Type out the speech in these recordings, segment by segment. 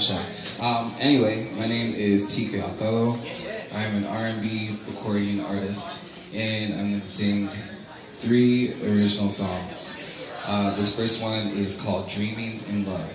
Um, anyway, my name is TK Othello. I'm an R&B recording artist, and I'm going to sing three original songs. Uh, this first one is called Dreaming in Love.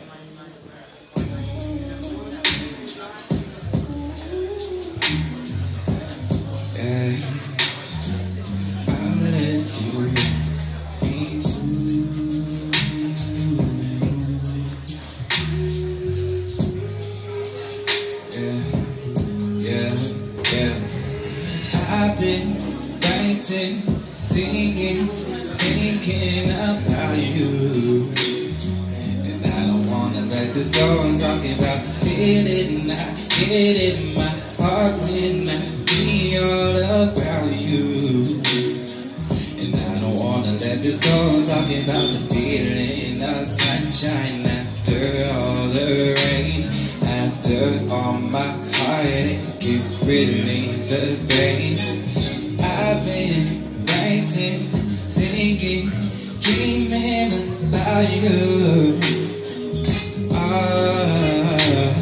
Writing, singing, thinking about you. And I don't wanna let this go. I'm talking about feeling, I get it in my heart when I be all around you. And I don't wanna let this go. I'm talking about the feeling of sunshine after all the rain, after all my heartache. It relieves the pain. Singing, dreaming about you. Ah,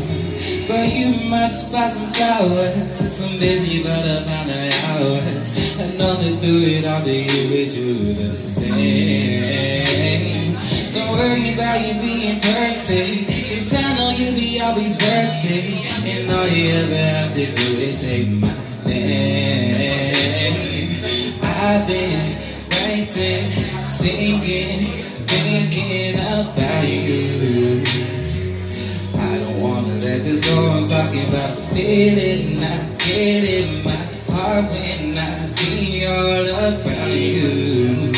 but you might buy some flowers, some busy but about the hours. I know that through it all that you would do the same. Don't worry about you being perfect, I know you'll be always it. And all you ever have to do is say my name. I've been writing, singing, thinking about you. I don't wanna let this go. I'm talking about feeling I get in my heart when I be all around you.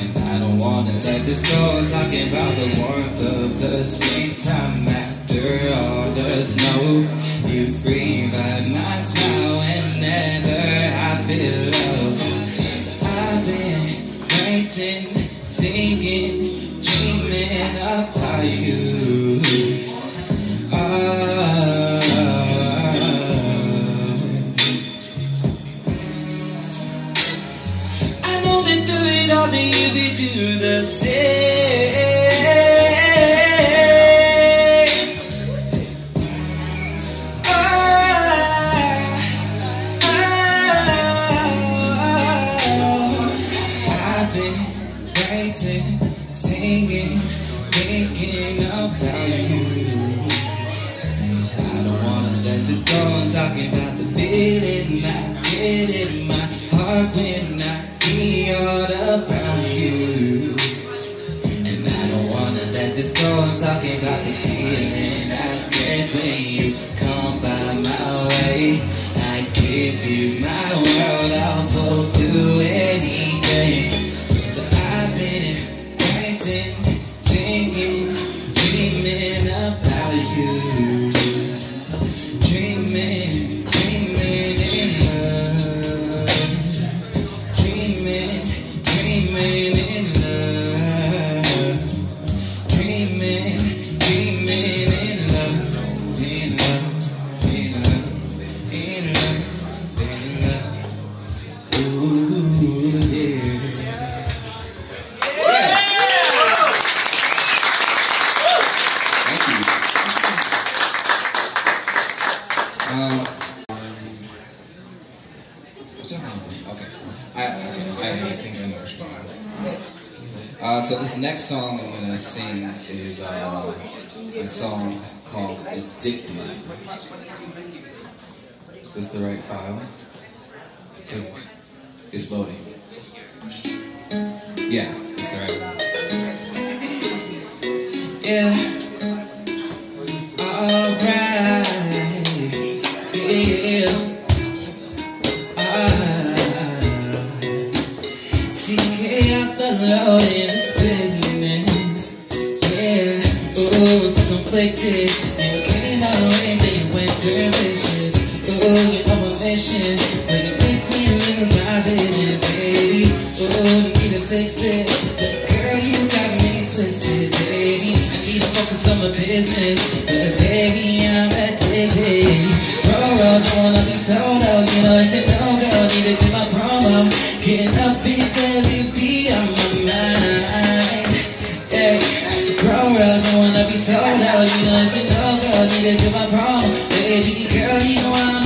And I don't wanna let this go. I'm talking about the warmth of the springtime after all the snow. You breathe a nice smile singing, dreaming about you. Writing, singing, thinking about you. I don't wanna let this go. I'm talking about the feeling I get in my heart when Uh, so this next song I'm gonna sing is uh, a song called "Addicted." Is this the right file? It's loading. Yeah, it's the right. Yeah. Alright. Yeah. Ah. TK out the load in this business. Yeah. Oh, it's conflicted. twisted, baby. I need to focus on my business. But baby, I'm addicted. don't wanna be solo. You know it's a no go. Need it to my promo. Getting up because you be on my mind. Hey, don't wanna be solo. You know it's a no go. Need it to my promo. Baby girl, you know I'm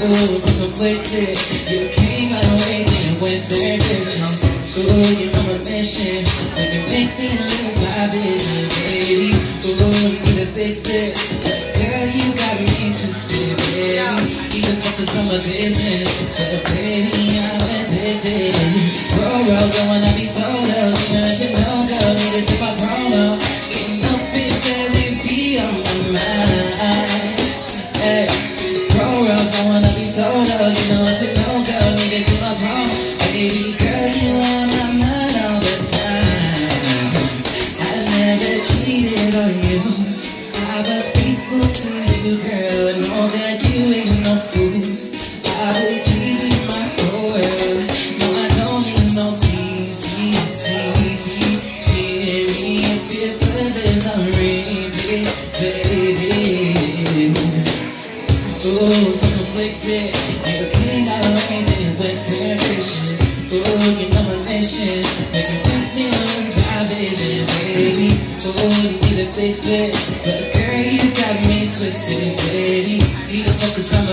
rules conflicted You came my way and went their vision I'm so you on a mission When you make me lose my vision, baby Ooh, you need to fix this Girl, you got me anxious, baby Even focus on my business But baby, I'm addicted Bro, bro, going on around, baby.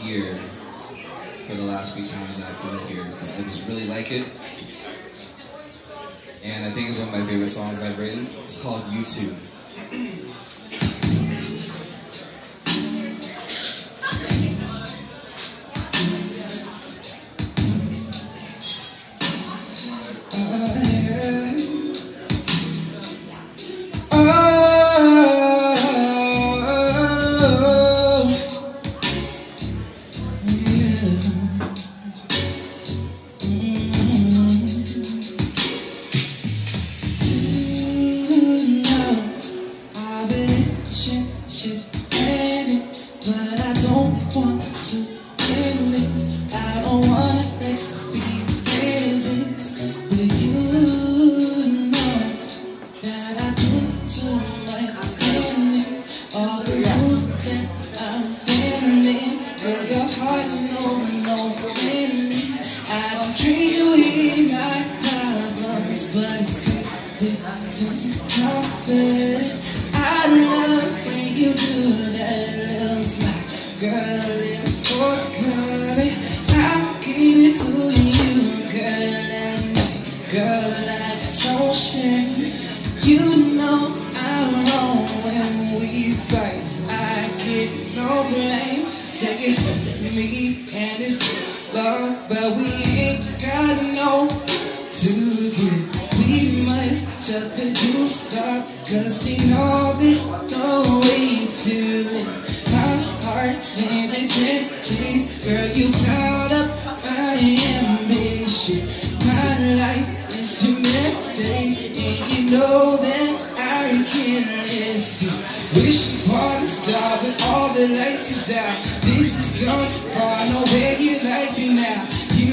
here for the last few times that I've been here. I just really like it. And I think it's one of my favorite songs I've written. It's called YouTube. Thank you.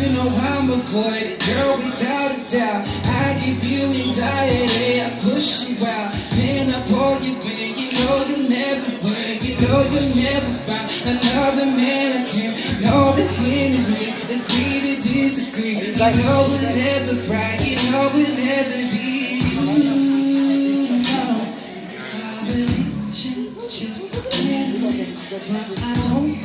you know I'm a boy, Girl, without a doubt I give you anxiety, I push you out Then I pull you in, you know you'll never win You know you'll never find another man like him Know that him is me, agree to disagree You know we'll never right, you know we'll never be I don't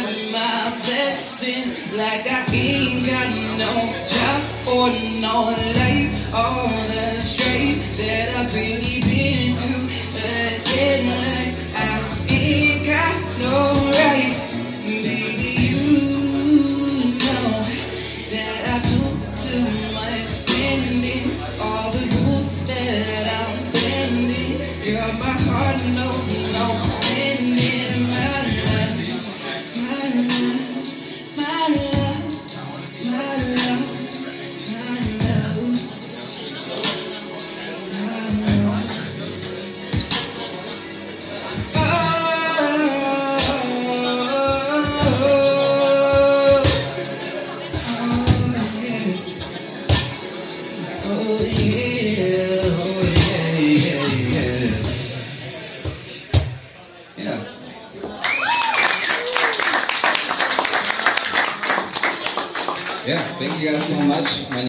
deserve my blessings, like I ain't got no job or no life, all the straight that I've